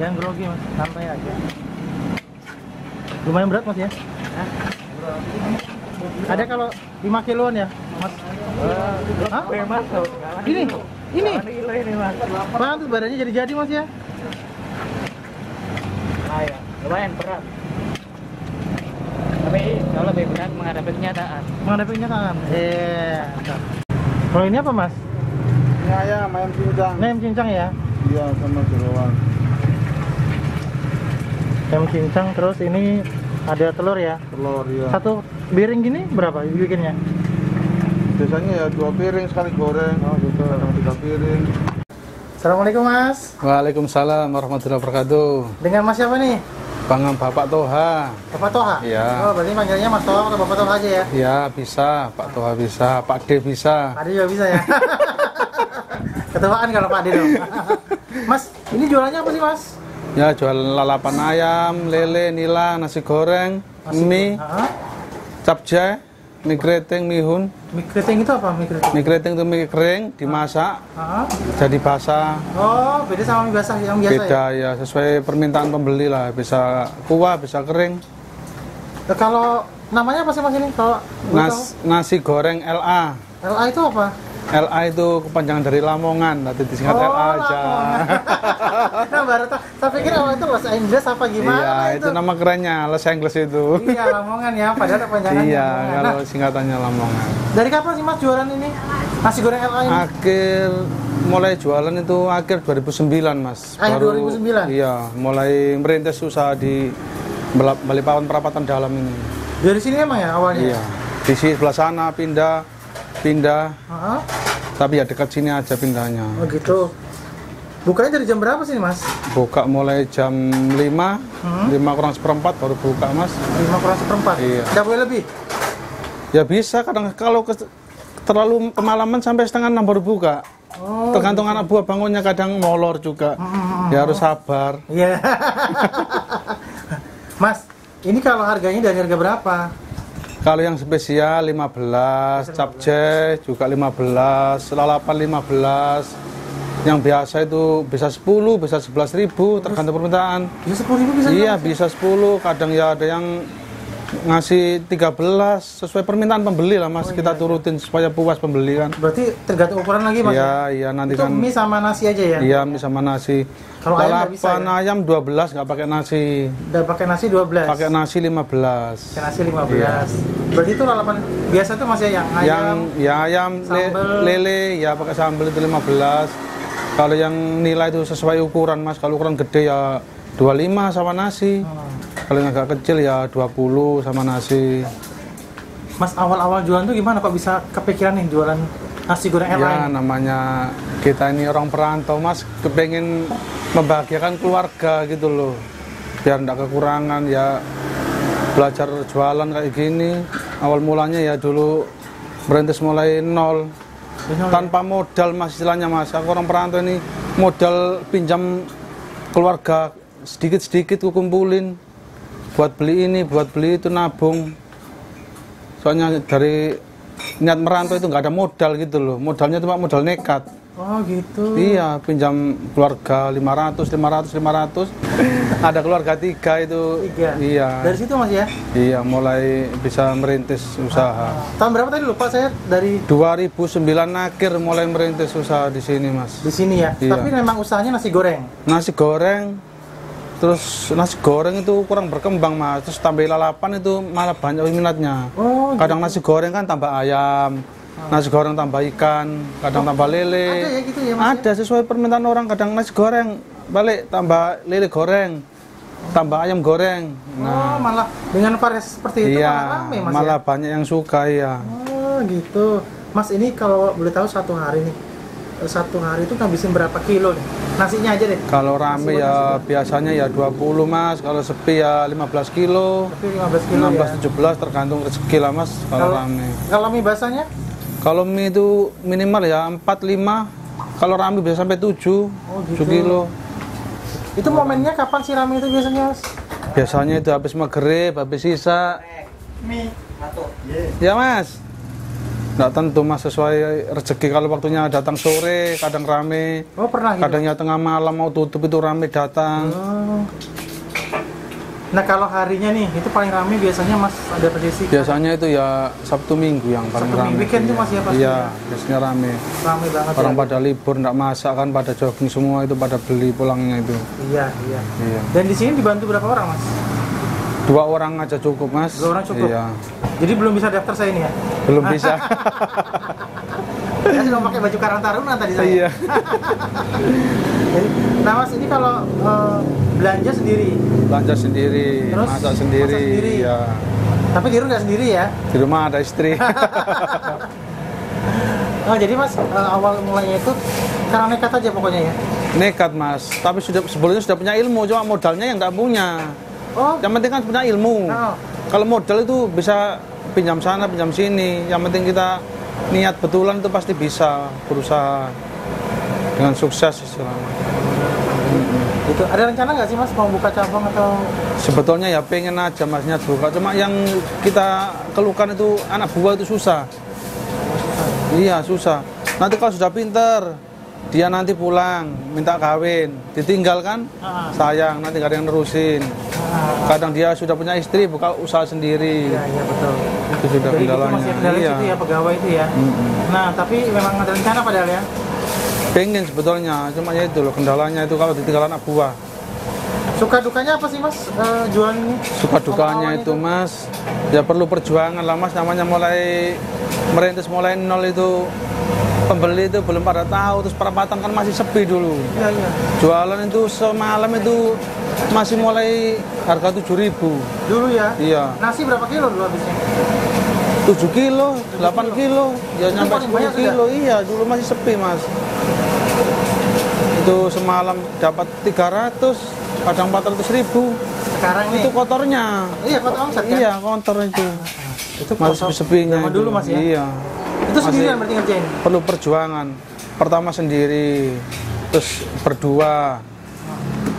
Jangan grogi mas, santai aja. Lumayan berat mas ya? Ada kalau 5 kiloan ya, mas? Hah? Yang masuk. Ini, ini. ini mas. Pantes badannya jadi-jadi mas ya? Ah, ya. Lumayan berat. Tapi kalau lebih berat menghadapi kenyataan. Menghadapi kenyataan. Iya. Kalau ini apa mas? Ini ayam, ayam cincang. Ini ayam cincang ya? Iya, sama jeroan. Ayam cincang terus ini ada telur ya? Telur ya. Satu piring gini berapa bikinnya? Biasanya ya dua piring sekali goreng. Oh, gitu. Kadang tiga piring. Assalamualaikum mas. Waalaikumsalam warahmatullahi wabarakatuh. Dengan mas siapa nih? Pangan Bapak Toha. Bapak Toha? Iya. Oh berarti panggilnya mas Toha atau Bapak Toha aja ya? Ya bisa, Pak Toha bisa, Pak D bisa. Pak Ade juga bisa ya? Ketuaan kalau Pak Ade dong. mas, ini jualannya apa sih mas? Ya jual lalapan ayam, lele, nila, nasi goreng, mie, Hah? capcay, mie keriting, mie hun. Mie keriting itu apa mie keriting? Mie keriting itu mie kering, dimasak, Hah? jadi basah. Oh, beda sama mie basah yang biasa ya? Beda ya, sesuai permintaan pembeli lah. Bisa kuah, bisa kering. Eh, Kalau namanya apa sih mas ini? Kalau Nas, nasi goreng LA. LA itu apa? LA itu kepanjangan dari Lamongan, nanti disingkat Oh, LA aja. nah baru tahu. Saya pikir awal itu bahasa Inggris apa gimana Iya, itu nama kerennya, Los Angeles itu. Iya, Lamongan ya, padahal panjangannya Iya, Lamongan. kalau Nah, singkatannya Lamongan. dari kapan sih mas jualan ini? Nasi goreng LA ini? Akhir mulai jualan itu akhir 2009, Mas. Akhir 2009? Iya, mulai merintis usaha di Balikpapan Perapatan Dalam ini. Dari sini emang ya awalnya? Iya. Di sebelah sana pindah, pindah, Heeh. Tapi ya dekat sini aja pindahnya. Oh gitu. Bukanya dari jam berapa sih mas? Buka mulai jam 5, Hmm. 5 kurang seperempat baru buka, Mas. 5 kurang seperempat? Iya. Tidak boleh lebih? Ya bisa kadang kalau ke- terlalu kemalaman sampai setengah enam baru buka. Oh. Tergantung anak buah bangunnya kadang molor juga. Ya harus sabar. Iya. mas, ini kalau harganya dari harga berapa? Kalau yang spesial 15, capcay juga 15, lalapan 15. Yang biasa itu bisa 10, bisa 11 ribu, tergantung permintaan. Bisa 10 ribu bisa Iya, bisa 10, kadang ya ada yang ngasih 13 sesuai permintaan pembeli lah Mas. Kita turutin supaya puas pembeli kan. Berarti tergantung ukuran lagi mas? Iya, iya nanti Itu kan mie sama nasi aja ya? Iya, mie sama nasi. Kalau ayam nggak bisa ya? ayam 12 nggak pakai nasi. Udah pakai nasi 12? Pakai nasi 15. Pakai nasi 15 Iya. Berarti itu lalapan biasa tuh masih yang ayam yang ya ayam le- sambal. lele ya pakai sambal itu 15. Kalau yang nilai itu sesuai ukuran Mas. Kalau ukuran gede ya 25 sama nasi. Oh. Kalau yang agak kecil ya 20 sama nasi. Mas awal-awal jualan tuh gimana Pak bisa kepikiran nih jualan nasi goreng Ya lain? namanya kita ini orang perantau Mas kepengen membahagiakan keluarga gitu loh. Biar enggak kekurangan ya belajar jualan kayak gini. Awal mulanya ya dulu merintis mulai nol. Tanpa modal mas istilahnya mas. Aku orang perantau ini modal pinjam keluarga sedikit-sedikit kumpulin buat beli ini, buat beli itu nabung. Soalnya dari niat merantau itu nggak ada modal gitu loh. Modalnya cuma modal nekat. Oh gitu. Iya, pinjam keluarga 500, 500, 500. Ada keluarga tiga itu. Tiga. Iya. Dari situ Mas ya? Iya, mulai bisa merintis usaha. Tahun berapa tadi lupa saya dari 2009 akhir mulai merintis usaha di sini, Mas. di sini ya. Iya. Tapi memang usahanya nasi goreng. Nasi goreng terus nasi goreng itu kurang berkembang, Mas. Terus tambah lalapan itu malah banyak minatnya. Oh, Kadang nasi goreng kan tambah ayam, nasi goreng tambah ikan, kadang tambah lele. ada ya gitu ya Mas? Ada sesuai permintaan orang kadang nasi goreng balik tambah lele goreng, tambah ayam goreng. Oh, malah dengan variasi seperti itu iya, malah rame Mas malah ya? banyak yang suka ya. Oh gitu. Mas ini kalau boleh tahu satu hari nih, satu hari itu ngabisin berapa kilo nih? Nasinya aja deh. Kalau rame ya biasanya ya 20 mas, kalau sepi ya 15 kilo, Tapi 15 kilo ya. 16 17 tergantung rezeki lah mas kalau Kalau- rame. Kalau mie basahnya? Kalau mie itu minimal ya 4 5 kalau rame bisa sampai 7 Oh, gitu. 7 kilo. Itu momennya kapan sih rame itu biasanya Mas? Biasanya itu habis maghrib, habis sisa. Mie. Ya mas. Nggak tentu mas sesuai rezeki kalau waktunya datang sore kadang rame Oh pernah gitu? kadangnya tengah malam mau tutup itu rame datang Oh. Nah kalau harinya nih, itu paling rame biasanya mas ada prediksi biasanya itu ya Sabtu Minggu yang paling Sabtu rame Minggu, weekend tuh Iya. Mas ya pasti iya ya? biasanya rame rame banget orang ya? pada libur nggak masak kan pada jogging semua itu pada beli pulangnya itu Iya, iya. iya Dan di sini dibantu berapa orang mas? Dua orang aja cukup mas Dua orang cukup? iya Jadi belum bisa daftar saya ini ya? belum bisa Saya sudah pakai baju Karang Taruna tadi saya. iya nah mas ini kalau eh, belanja sendiri, belanja sendiri Terus masak sendiri, masak sendiri? ya tapi di rumah sendiri ya? di rumah ada istri Oh jadi mas eh, awal mulanya itu karena nekat aja pokoknya ya? nekat mas tapi sudah sebelumnya sudah punya ilmu cuma modalnya yang nggak punya Oh, yang penting kan punya ilmu. Oh. kalau modal itu bisa pinjam sana pinjam sini. Yang penting kita niat betulan itu pasti bisa berusaha dengan sukses istilahnya. Gitu. Ada rencana nggak sih mas mau buka cabang atau? sebetulnya ya pengen aja masnya buka. Cuma yang kita keluhkan itu anak buah itu susah. Iya susah. Nanti kalau sudah pinter dia nanti pulang minta kawin ditinggal kan Ah. sayang nanti gak ada yang nerusin Ah, kadang dia sudah punya istri buka usaha sendiri Iya iya betul. itu sudah Jadi itu kendalanya masih kendala iya itu ya pegawai itu ya. Mm-mm. Nah tapi memang ada rencana padahal ya. pengen sebetulnya cuma ya itu loh kendalanya itu kalau ditinggal anak buah Suka dukanya apa sih mas eh, jualan ini? suka dukanya Awal-awal itu mas ya perlu perjuangan lah mas namanya mulai merintis mulai nol itu pembeli itu belum pada tahu terus perapatan kan masih sepi dulu Iya iya. jualan itu semalam itu masih mulai harga 7000 Dulu ya. iya Nasi berapa kilo dulu habisnya? 7 kilo 8 kilo ya nyampe paling banyak 10 kilo iya dulu masih sepi mas itu semalam dapat 300 kadang 400 ribu Sekarang nih. itu kotornya Iya kota omset kan? iya kotor itu Itu masih kotor. sepi-sepinya Zaman itu. dulu mas ya. iya Itu sendirian Masih berarti ngerjain. perlu perjuangan pertama sendiri terus berdua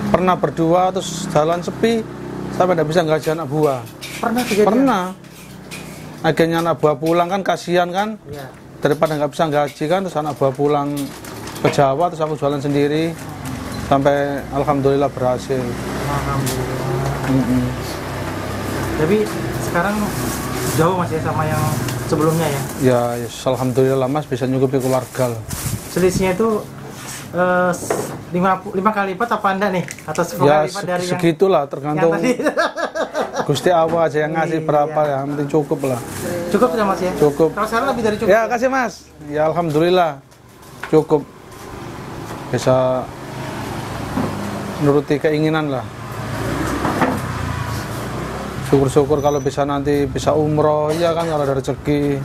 pernah berdua terus jalan sepi sampai tidak bisa gaji anak buah Pernah kejadian? pernah akhirnya anak buah pulang kan kasihan kan Iya. daripada nggak bisa gaji kan terus anak buah pulang ke Jawa terus aku jualan sendiri sampai alhamdulillah berhasil Alhamdulillah. Mm-mm. Tapi sekarang jauh mas ya sama yang sebelumnya ya. ya yes, alhamdulillah mas bisa nyukupi keluarga. Selisihnya itu eh, lima, lima kali lipat apa anda nih? Atau sepuluh ya kali lipat dari yang, segitulah yang tergantung tadi? Gusti Allah aja yang ngasih Iya. berapa ya yang penting cukup lah cukup sudah mas ya? Cukup. Kalau sekarang lebih dari cukup? ya kasih mas ya alhamdulillah cukup bisa nuruti keinginan lah syukur-syukur kalau bisa nanti bisa umroh. Ya kan kalau ada rezeki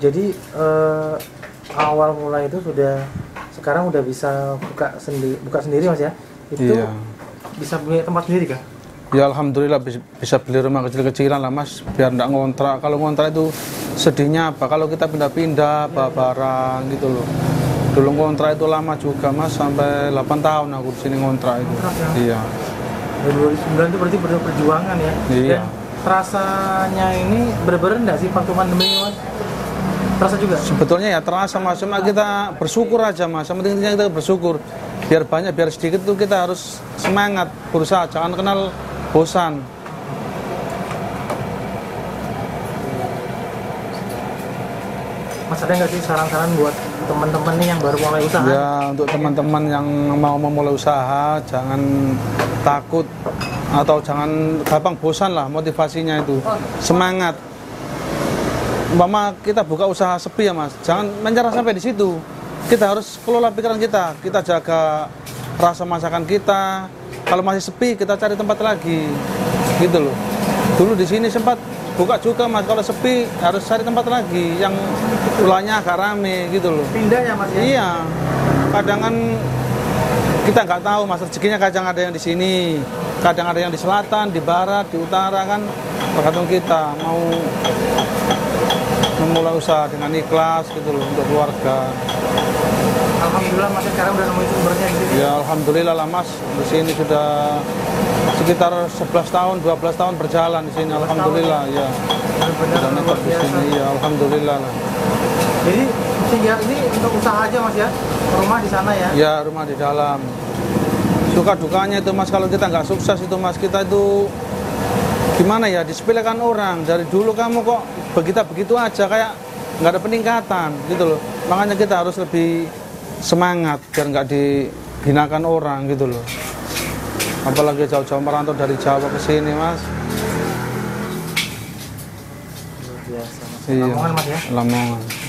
Jadi eh, awal mulai itu sudah sekarang udah bisa buka sendiri, buka sendiri mas ya? Itu Iya. bisa punya tempat sendiri kan? Ya alhamdulillah bis- bisa beli rumah kecil-kecilan lah mas biar nggak ngontrak. Kalau ngontrak itu sedihnya apa? Kalau kita pindah-pindah bawa barang gitu loh. Dulu ngontrak itu lama juga mas sampai 8 tahun aku di sini ngontrak itu. Ya? Iya. Dari 2009 itu berarti benar perjuangan ya? Iya. Dan rasanya ini bener-bener enggak sih waktu pandemi mas? Terasa juga? Sebetulnya ya terasa mas, cuma kita bersyukur aja mas. Yang penting kita bersyukur. Biar banyak, biar sedikit tuh kita harus semangat berusaha. Jangan kenal bosan. Mas ada nggak sih saran-saran buat teman-teman nih yang baru mulai usaha? Ya untuk teman-teman yang mau memulai usaha jangan takut atau jangan gampang bosan lah motivasinya itu. Semangat. Umpama kita buka usaha sepi ya mas. Jangan menyerah sampai di situ. Kita harus kelola pikiran kita. Kita jaga rasa masakan kita. Kalau masih sepi kita cari tempat lagi. Gitu loh. Dulu di sini sempat buka juga mas. Kalau sepi harus cari tempat lagi yang ulahnya agak rame gitu loh. Pindah ya mas ya? Iya, kadang kan kita nggak tahu mas. Rezekinya kadang ada yang di sini, kadang ada yang di selatan, di barat, di utara kan tergantung kita mau memulai usaha dengan ikhlas gitu loh untuk keluarga. Alhamdulillah mas sekarang udah nemuin sumbernya sini. Ya alhamdulillah lah mas di sini sudah sekitar 11 tahun, 12 tahun berjalan di sini. Alhamdulillah ya. Benar-benar Dan luar netap di sini ya alhamdulillah lah. Jadi tinggal ini untuk usaha aja mas ya? Rumah di sana ya? Ya rumah di dalam. Suka dukanya itu mas kalau kita nggak sukses itu mas kita itu gimana ya disepelekan orang dari dulu kamu kok begitu begitu aja kayak nggak ada peningkatan gitu loh. Makanya kita harus lebih semangat biar nggak dihinakan orang gitu loh. Apalagi jauh-jauh merantau dari Jawa ke sini mas. Luar biasa mas. Iya. Lamongan mas ya? Lamongan.